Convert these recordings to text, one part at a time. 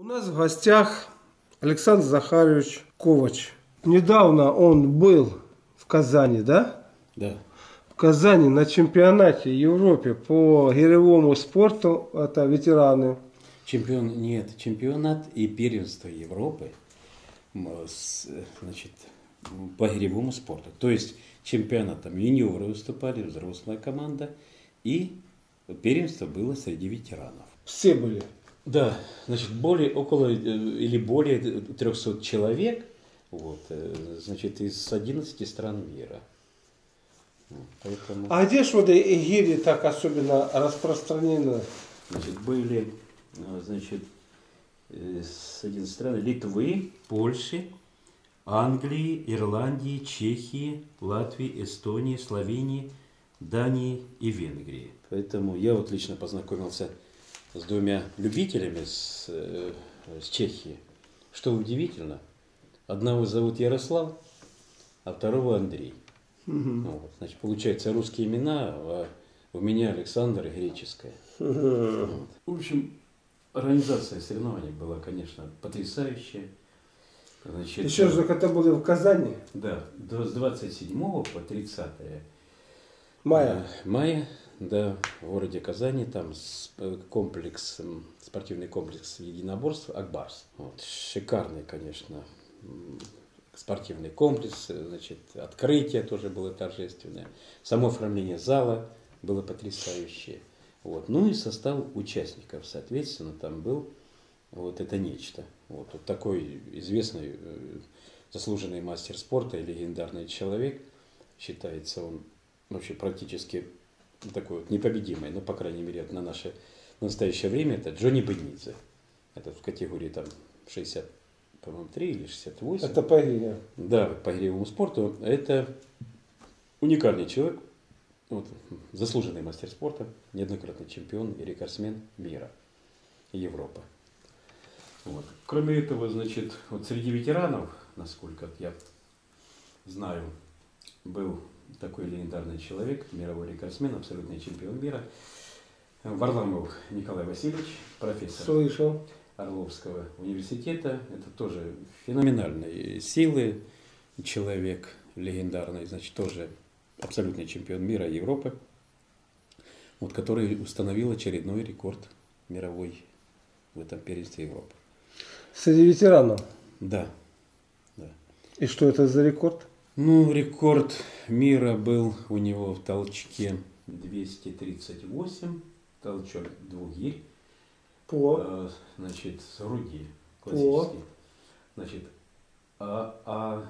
У нас в гостях Александр Захарович Ковач. Недавно он был в Казани, да? Да. В Казани на чемпионате Европы по гиревому спорту, это ветераны. Чемпион, нет, чемпионат и первенство Европы значит, по гиревому спорту. То есть чемпионатом юниоры выступали, взрослая команда, и первенство было среди ветеранов. Все были. Да, значит, более, около э, или более 300 человек, вот, э, значит, из 11 стран мира. Поэтому, А где ж вот и гири так особенно распространены? значит, были, э, значит, с 11 стран Литвы, Польши, Англии, Ирландии, Чехии, Латвии, Эстонии, Словении, Дании и Венгрии. Поэтому я вот лично познакомился с двумя любителями с, э, с Чехии. Что удивительно, одного зовут Ярослав, а второго Андрей. Ну, вот, значит, получается русские имена, а у меня Александр и греческое. Вот. В общем, организация соревнований была, конечно, потрясающая. Значит, Еще раз, это были в Казани, Да, с 27 по 30 мая. мая, да, в городе Казани, там комплекс, спортивный комплекс единоборств Акбарс. Вот, шикарный, конечно, спортивный комплекс, значит, открытие тоже было торжественное, само оформление зала было потрясающее. Вот. Ну и состав участников, соответственно, там был вот это нечто. Вот, вот такой известный, э, заслуженный мастер спорта и легендарный человек, считается он вообще практически такой вот непобедимый, ну, по крайней мере, на наше настоящее время, это Джонни Бенидзе. Это в категории там 60, по-моему, 3 или 68. Это по гире. Да, по гиревому спорту. Это уникальный человек, вот, заслуженный мастер спорта, неоднократный чемпион и рекордсмен мира и Европы. Вот. Кроме этого, значит, вот среди ветеранов, насколько я знаю, был такой легендарный человек, мировой рекордсмен, абсолютный чемпион мира, Варламов Николай Васильевич, профессор. Слышал. Орловского университета. Это тоже феноменальные силы человек, легендарный, значит, тоже абсолютный чемпион мира Европы, вот, который установил очередной рекорд мировой в этом первенстве Европы. Среди ветеранов. Да, да. И что это за рекорд? Ну, рекорд мира был у него в толчке 238, толчок двух гирь. По. Э, значит, с груди классический. Значит, а, а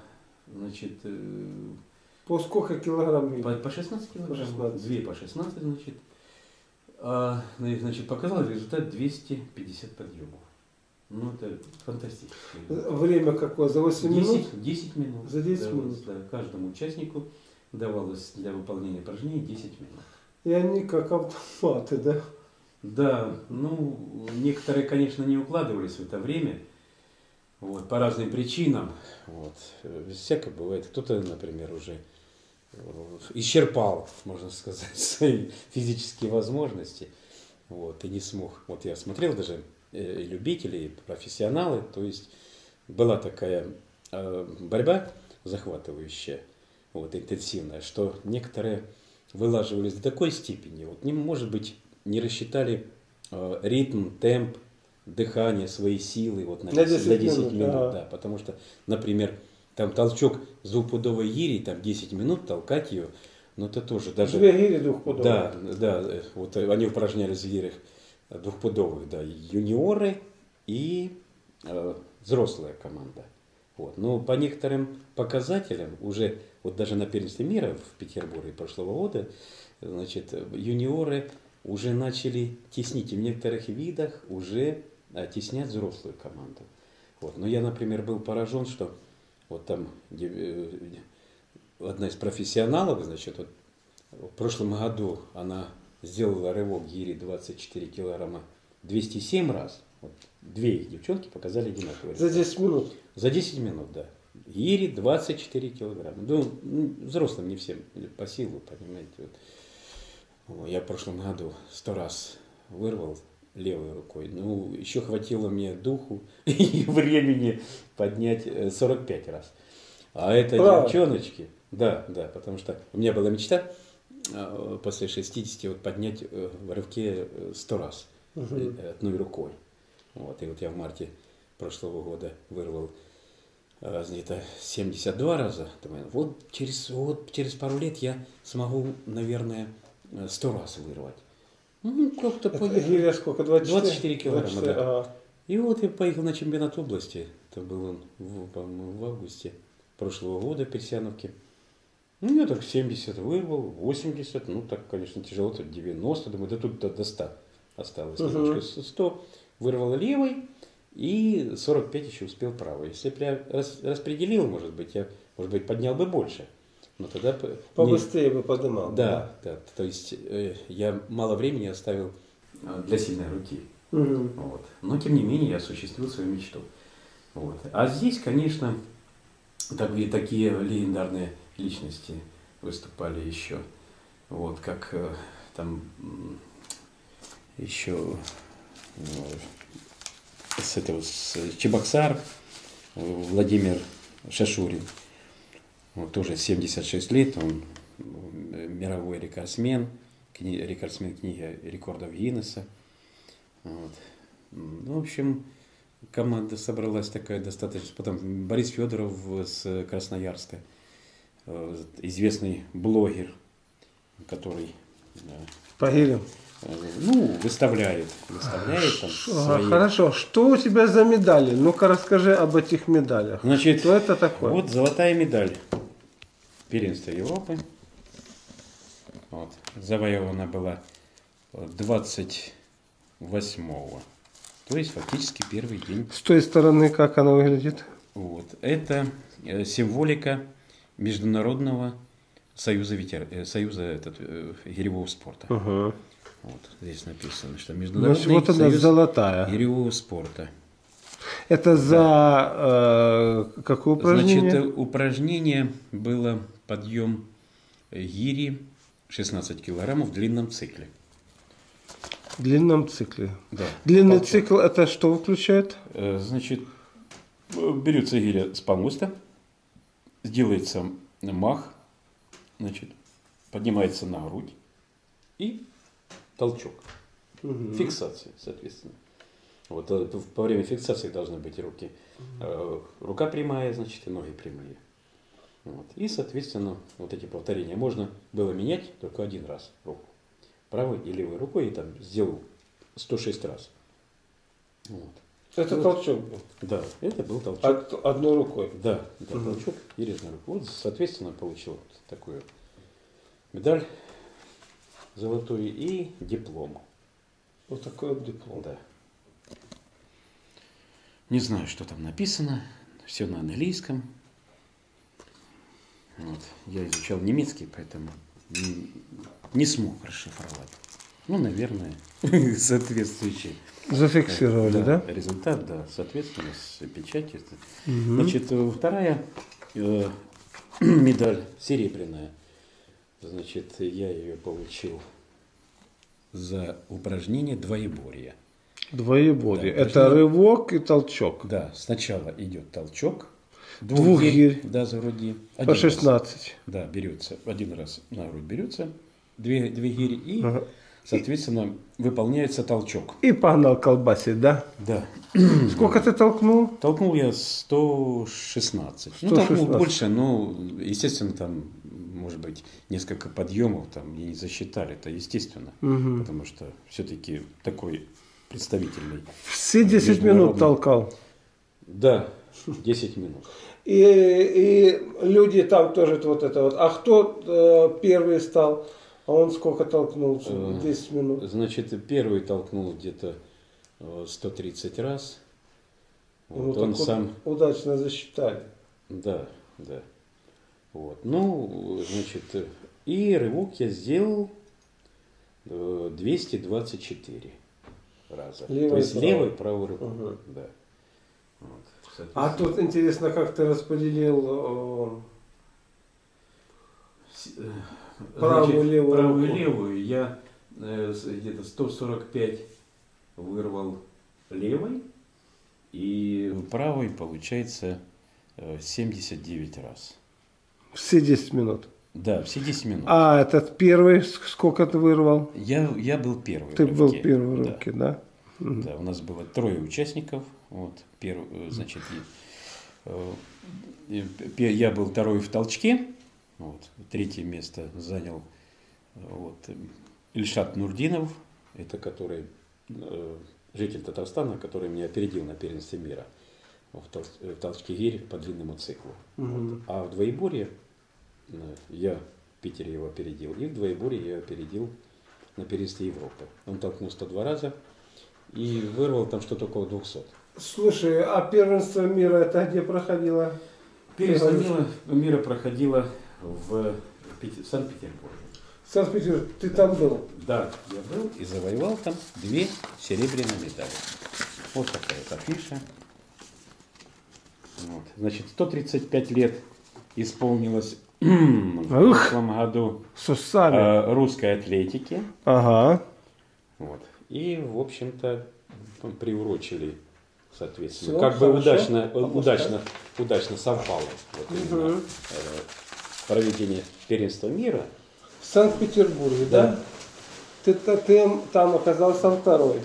значит, э, По сколько килограмм? по, по 16 килограмм, 16. две по 16, значит, а, значит, показал результат 250 подъемов. Ну, это фантастически. Время какое? За 8 минут? 10, 10 минут. За 10 давалось, минут. Да, каждому участнику давалось для выполнения упражнений 10 минут. И они как автоматы, да? Да, ну, некоторые, конечно, не укладывались в это время, вот, по разным причинам, вот, э, всякое бывает. Кто-то, например, уже э, исчерпал, можно сказать, свои физические возможности, вот, и не смог. Вот я смотрел даже э, и любители, и профессионалы, то есть была такая э, борьба захватывающая, вот, интенсивная, что некоторые вылаживались до такой степени, вот, не, может быть, не рассчитали э, ритм, темп, дыхание, свои силы вот на На 10, 10 на 10 минут, минут, ага. да, потому что, например, там толчок двухпудовой гири, там 10 минут толкать ее, ну это тоже даже... Две гири двухпудовые. Да, да, э, вот э, они упражнялись в гирях э, двухпудовых, да, юниоры и э, взрослая команда. Вот. Но по некоторым показателям, уже вот даже на первенстве мира в Петербурге прошлого года, значит, юниоры уже начали теснить, и в некоторых видах уже э, теснять взрослую команду. Вот. Но я, например, был поражен, что вот там э, одна из профессионалов, значит, вот в прошлом году она сделала рывок гири 24 килограмма 207 раз. Вот две их девчонки показали одинаковый За результат. 10 минут. За 10 минут, да. Гири 24 килограмма. Ну, взрослым не всем по силу, понимаете. Вот. Я в прошлом году сто раз вырвал левой рукой. Ну, еще хватило мне духу и времени поднять э, 45 раз. А этой Правда? девчоночке, да, да, потому что у меня была мечта э, после 60 вот поднять э, в рывке э, 100 раз Мгм. э, одной рукой. Вот, и вот я в марте прошлого года вырвал э, где-то 72 раза. Думаю, вот через, вот через пару лет я смогу, наверное, э, 100 раз вырвать. Ну, как-то поехал. Сколько? 24? 24 килограмма, 24, да. ага. И вот я поехал на чемпионат области. Это был он, в, по-моему, в августе прошлого года в Персяновке. Ну, я так 70 вырвал, 80, ну, так, конечно, тяжело, тут 90, думаю, да тут до, до 100 осталось. Мгм. Немножко 100 вырвал левой, и 45 еще успел правой. Если бы я рас- распределил, может быть, я, может быть, поднял бы больше. Но тогда... п- не- Побыстрее бы подымал. Да, да, то есть э, я мало времени оставил э, для сильной руки. Мгм. Вот. Но тем не менее я осуществил свою мечту. Вот. А здесь, конечно, так- такие легендарные личности выступали еще. Вот, как э, там еще э, с этого с Чебоксар э, Владимир Шашурин. Вот, тоже 76 лет, он э, мировой рекордсмен, кни- рекордсмен книги рекордов Гиннесса. Вот. Ну, в общем, команда собралась такая достаточно. Потом Борис Федоров с Красноярска, э, известный блогер, который э, По гирям. э, ну, выставляет, выставляет там свои... Хорошо. Что у тебя за медали? Ну-ка расскажи об этих медалях. Значит, Что это такое? вот золотая медаль первенства Европы. Вот. Завоевана была 28-го. То есть фактически первый день С той стороны как она выглядит? Вот. Это э, символика Международного союза, ветер... э, союза этот, э, гиревого спорта. Ага. Вот здесь написано, что Значит, Международный вот она союз золотая. гиревого спорта. Это за э, какое упражнение? Значит, э, упражнение было подъем гири 16 килограммов в длинном цикле. В длинном цикле. Да. Длинный Толчок. цикл это что включает? Значит, берется гиря с помоста, сделается мах, значит, поднимается на грудь и толчок. Фиксация, соответственно. Вот э, во время фиксации должны быть руки. э, Рука прямая, значит, и ноги прямые. Вот. И, соответственно, вот эти повторения можно было менять только один раз руку. Правой и левой рукой и там сделал 106 раз. Вот. Это толчок был. Да, это был толчок. Од- одной рукой. Да, да Мгм. толчок и резная рука. Вот, соответственно, получил вот такую медаль золотую и диплом. Вот такой вот диплом. Да. Не знаю, что там написано. Все на английском. Вот. Я изучал немецкий, поэтому не смог расшифровать. Ну, наверное, соответствующий. Зафиксировали, да? Результат, да, соответственно, с печатью. Мгм. Значит, вторая э, медаль серебряная. Значит, я ее получил за упражнение двоеборья. Двоеборье. Да, это упражнение. рывок и толчок. Да, сначала идет толчок. Двух гирь. Да, за груди. По Один раз. 16. Да, берется. Один раз на грудь берется. Две, две гири и, Ага. Соответственно, выполняется толчок. И погнал колбасить, да? Да. Сколько ты толкнул? Толкнул я 116. Ну, толкнул 116. больше, но, естественно, там, может быть, несколько подъемов там и не засчитали. Это естественно. Мгм. Потому что все-таки такой представительный. Все 10 минут толкал. Да, 10 минут. И, и люди там тоже вот это вот. А кто э, первый стал? А он сколько толкнул? Э, 10 минут. Значит, первый толкнул где-то э, 130 раз. Ну, Вот так он сам, удачно засчитали. да, да. Вот. Ну, значит, э, и рывок я сделал э, 224 раза. Левой То есть и правой. левой, правой рукой. Мгм. Да. Вот, А тут интересно, как ты распределил э, правую, значит, левую правую руку. и левую я э, где-то 145 вырвал левой, и правой получается э, 79 раз. Все 10 минут. Да, все 10 минут. А этот первый, сколько ты вырвал? Я, я был первый. Ты был рывке. первый в Да. руке, да? Да, у нас было трое участников. Вот, перв- э, значит, э, пе- я был второй в толчке. Вот, третье место занял вот, Ильшат Нурдинов, это который э, житель Татарстана, который меня опередил на первенстве мира в, тол- э, в толчке гирь по длинному циклу. Мгм. А в двоеборье э, я в Питере его опередил, и в двоеборье я опередил на первенстве Европы. Он толкнул 102 раза и вырвал там что-то около 200. Слушай, а первенство мира это где проходило? Первенство мира, мира проходило в, Санкт-Петербурге. Санкт-Петербург, ты там был? Да, я был и завоевал там две серебряные медали. Вот такая вот афиша. Вот. Значит, 135 лет исполнилось в прошлом году э, русской атлетики. Ага. Вот. И, в общем-то, ну, приурочили, соответственно. Всё, как бы удачно, удачно, удачно совпало вот именно, Мгм. э, проведение первенства мира. В Санкт-Петербурге, Да. да? Ты, ты, там оказался второй.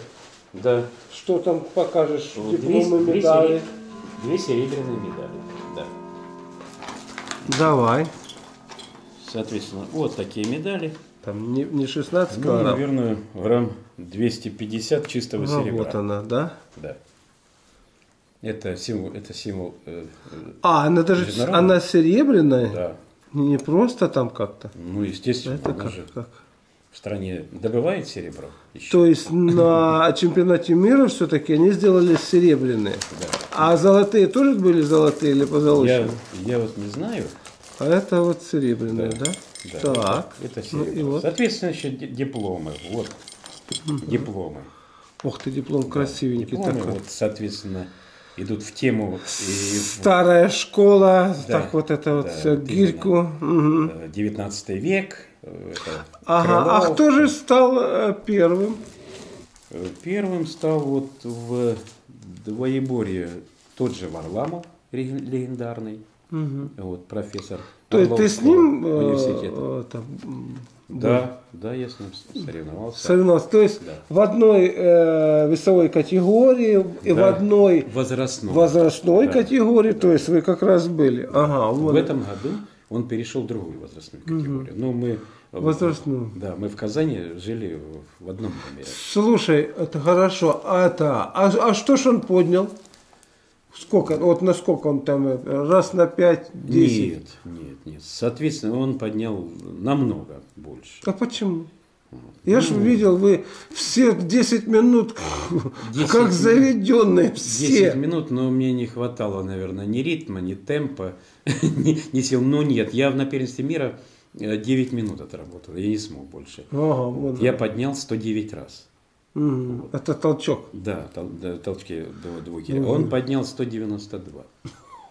Да. Что там покажешь? Вот Дипломы, две- две медали. Две серебряные медали. Да. Давай. Соответственно, вот такие медали. Там не, не 16 Ну, килограмм. наверное, грамм 250 чистого А, серебра. вот она, да? Да. Это символ, это символ, э, А, она даже она серебряная? да. Не просто там как-то. Ну, естественно, Это как, же как? в стране добывает серебро. еще. То есть на чемпионате мира все-таки они сделали серебряные. Да. А золотые тоже были золотые или Я, позолоченные? я вот не знаю. А это вот серебряные, да? Да, Так. Это, Ну серебро. и вот. Соответственно, еще ди- дипломы. Вот. Дипломы. Ух ты, диплом красивенький Дипломы, такой. вот, соответственно, идут в тему и Старая школа, Да, так вот это вот да, все, вот гирьку. Э, 19 век. э, Ага, а Крылов. кто же стал э, первым? Э, Первым стал вот в двоеборье тот же Варламов, легендарный, Мгм. вот, профессор Есть ты с ним э, э, там, Да, да, я с ним соревновался. соревновался? То есть Да. в одной э, весовой категории и в Да. одной Возрастной. возрастной Да. категории, то есть вы как раз были. Ага, вот. В этом году он перешел в другую возрастную категорию. Ну, мы, Возрастную. Да, мы в Казани жили в одном доме. Слушай, это хорошо. А это, а, а что ж он поднял? Сколько? Вот насколько он там? э, Раз на пять, десять? Нет, нет, нет. Соответственно, он поднял намного больше. А почему? Я ж видел, вы все 10 минут 10 как заведенные 10 все. минут, но мне не хватало, наверное, ни ритма, ни темпа, ни, ни сил. Но нет, я на первенстве мира э, 9 минут отработал, я не смог больше. Ага, вот. Я поднял 109 раз. Мгм. Это толчок. Да, тол- да, толчки до двугиря. Он поднял 192.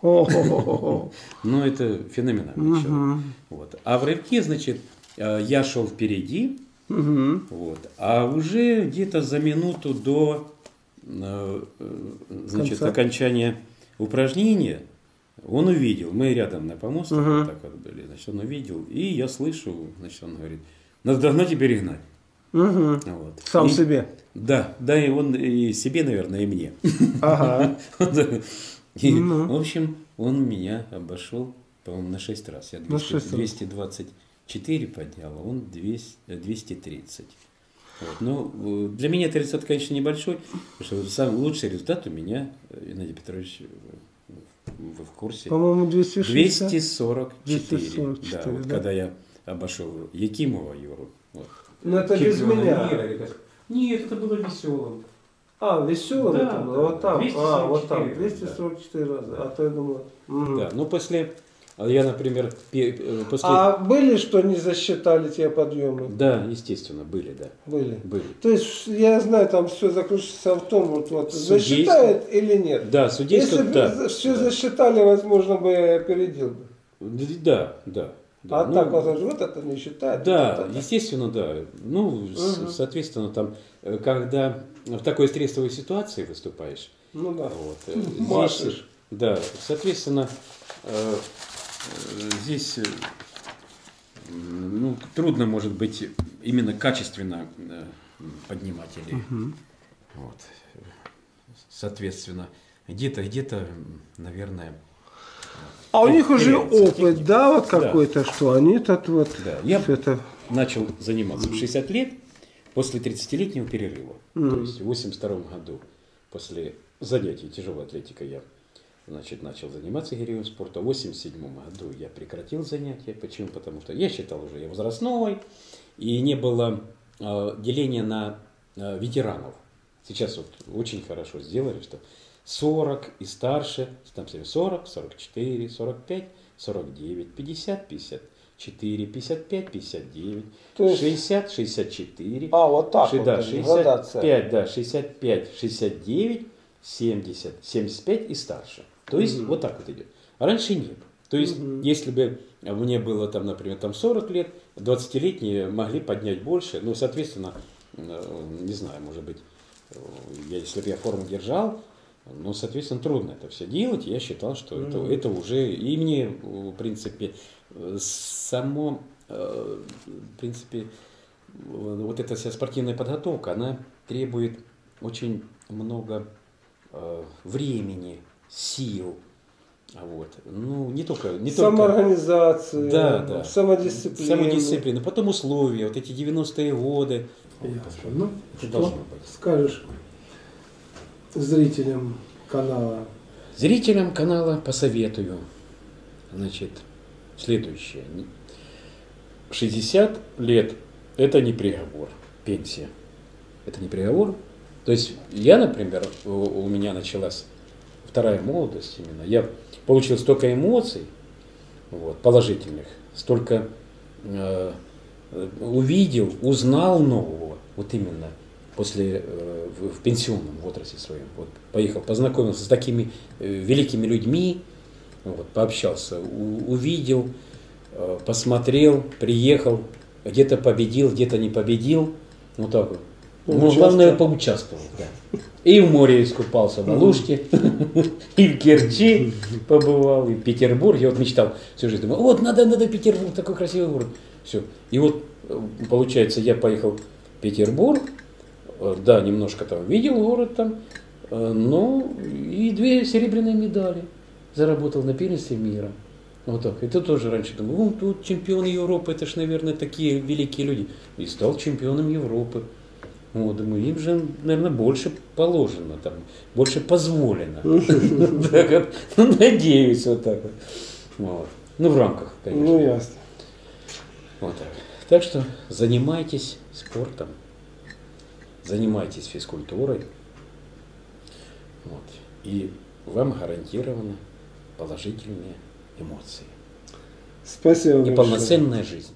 О-хо-хо-хо. Ну, это феноменально. Вот. А в рывке, значит, э, я шел впереди, вот, а уже где-то за минуту до э, э, значит, Конца. окончания упражнения он увидел, мы рядом на помостке вот так вот были, значит, он увидел, и я слышу, значит, он говорит, надо догнать и перегнать. Мгм. Вот. Сам И- себе. Да, да, и он и себе, наверное, и мне. Ага. И, Ну. В общем, он меня обошел, по-моему, на 6 раз. Я На 200 шесть раз. 224 поднял, а он 200, э, 230. Вот. Ну, э, для меня этот результат, конечно, небольшой, потому что самый лучший результат у меня, э, Геннадий Петрович, э, вы в курсе, По-моему, 260. 244. 244, да, вот да. когда я обошел Якимова Юру. Вот. Ну, это без меня. мира, Нет, это было веселым. А, веселым Да, это было? да, Вот там. А, вот там. 244 раза, 244 раза. А то я думал. мгм. Да, ну после, а я, например, э, после... А были, что не засчитали те подъемы? Да, естественно, были, да, Были. были. То есть, я знаю, там все заключится в том, вот, вот Судейство. засчитают или нет. Да, судейство, Если бы да. все засчитали, возможно, бы я опередил бы. Да, да. Да, а ну, так вот, вот это не считает. Да, вот это. естественно, да. Ну, Мгм. соответственно, там, э, когда в такой стрессовой ситуации выступаешь, Ну да. вот, э, здесь, Машешь. да, соответственно, э, здесь э, ну, трудно, может быть, именно качественно э, поднимать или вот. Соответственно, где-то, где-то, наверное, А у них уже опыт, да, вот Да. какой-то, что они тут вот Да, я- это... начал заниматься в 60 лет после 30-летнего перерыва. То есть в 82 году после занятий тяжелой атлетикой я значит, начал заниматься гиревым спортом. В 87 году я прекратил занятия. Почему? Потому что я считал уже я возрастной, и не было э, деления на э, ветеранов. Сейчас вот очень хорошо сделали, что 40 и старше, там 40, 44, 45, 49, 50, 54, 55, 59, То есть- 60, 64. А, вот так Ши- вот, да, то есть 65, градация. да, 65, 69, 70, 75 и старше. То есть вот так вот идет. А раньше нет. То есть, если бы мне было там, например, там 40 лет, 20-летние могли поднять больше, ну, соответственно, э, не знаю, может быть, э, я, если бы я форму держал, ну, соответственно, трудно это все делать. Я считал, что это, это уже и мне, в принципе, само, э, в принципе, вот эта вся спортивная подготовка, она требует очень много э, времени, сил. Вот. Ну, не только... Не только Самоорганизация, Да, да. самодисциплина. самодисциплина, потом условия, вот эти 90-е годы. Ясно. Ну, что должно быть. скажешь зрителям канала? Зрителям канала посоветую, значит, следующее. 60 лет – это не приговор, пенсия. Это не приговор. То есть я, например, у, меня началась вторая молодость именно. Я получил столько эмоций вот, положительных, столько э, увидел, узнал нового, вот именно после, э, в, пенсионном возрасте своем. Вот, поехал, познакомился с такими э, великими людьми, вот, пообщался, у- увидел, э, посмотрел, приехал, где-то победил, где-то не победил. Вот так вот. Ну, главное, поучаствовал, да. И в море искупался, в Алуште, и в Керчи побывал, и в Петербурге. Вот мечтал всю жизнь. Думал, вот надо, надо Петербург, такой красивый город. Все. И вот, получается, я поехал в Петербург, да, немножко там видел город там, э, но и две серебряные медали заработал на первенстве мира. Вот так. Это тоже раньше думал, «Вон тут чемпион Европы, это ж, наверное, такие великие люди. И стал чемпионом Европы. Вот, думаю, им же, наверное, больше положено, там, больше позволено. Ну, Надеюсь, вот так вот. Ну, в рамках, Ну, конечно. ясно. Вот так. Так что занимайтесь спортом, занимайтесь физкультурой. Вот. И вам гарантированы положительные эмоции Спасибо и большое. полноценная жизнь.